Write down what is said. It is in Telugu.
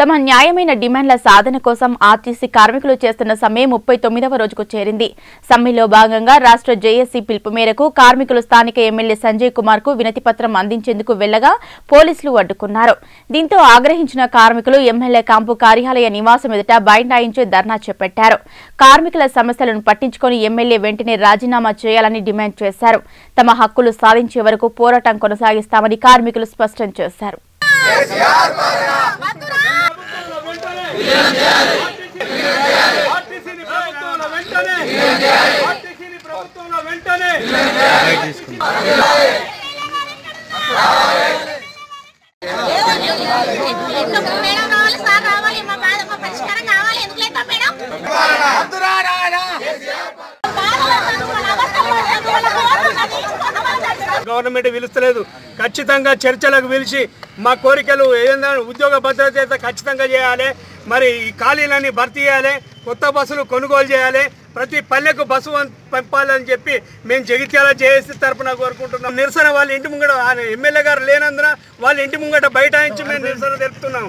తమ న్యాయమైన డిమాండ్ల సాధన కోసం ఆర్టీసీ కార్మికులు చేస్తున్న సమ్మె ముప్పై తొమ్మిదవ రోజుకు చేరింది. సమ్మెలో భాగంగా రాష్ట్ర జేఏసీ పిలుపు మేరకు కార్మికులు స్థానిక ఎమ్మెల్యే సంజయ్ కుమార్కు వినతిపత్రం అందించేందుకు వెళ్ళగా పోలీసులు అడ్డుకున్నారు. దీంతో ఆగ్రహించిన కార్మికులు ఎమ్మెల్యే క్యాంపు కార్యాలయ నివాసం ఎదుట బైండాయించి ధర్నా చేపట్టారు. కార్మికుల సమస్యలను పట్టించుకొని ఎమ్మెల్యే వెంటనే రాజీనామా చేయాలని డిమాండ్ చేశారు. తమ హక్కులు సాధించే వరకు పోరాటం కొనసాగిస్తామని కార్మికులు స్పష్టం చేశారు. ఆర్టీసీని ప్రభుత్వంలో వెంటనే ఆర్టీసీని ప్రభుత్వంలో వెంటనే గవర్నమెంట్ పిలుస్తలేదు. ఖచ్చితంగా చర్చలకు పిలిచి మా కోరికలు ఏదైనా ఉద్యోగ భద్రత అయితే ఖచ్చితంగా చేయాలి. మరి ఈ ఖాళీలన్నీ భర్తీ చేయాలి. కొత్త బస్సులు కొనుగోలు చేయాలి. ప్రతి పల్లెకు బస్సు పంపాలని చెప్పి మేము జగిత్యాల జేఏసీ తరపున కోరుకుంటున్నాం. నిరసన వాళ్ళ ఇంటి ముంగట ఎమ్మెల్యే గారు లేనందున వాళ్ళ ఇంటి ముంగట బైఠాయించి మేము నిరసన తెలుపుతున్నాం.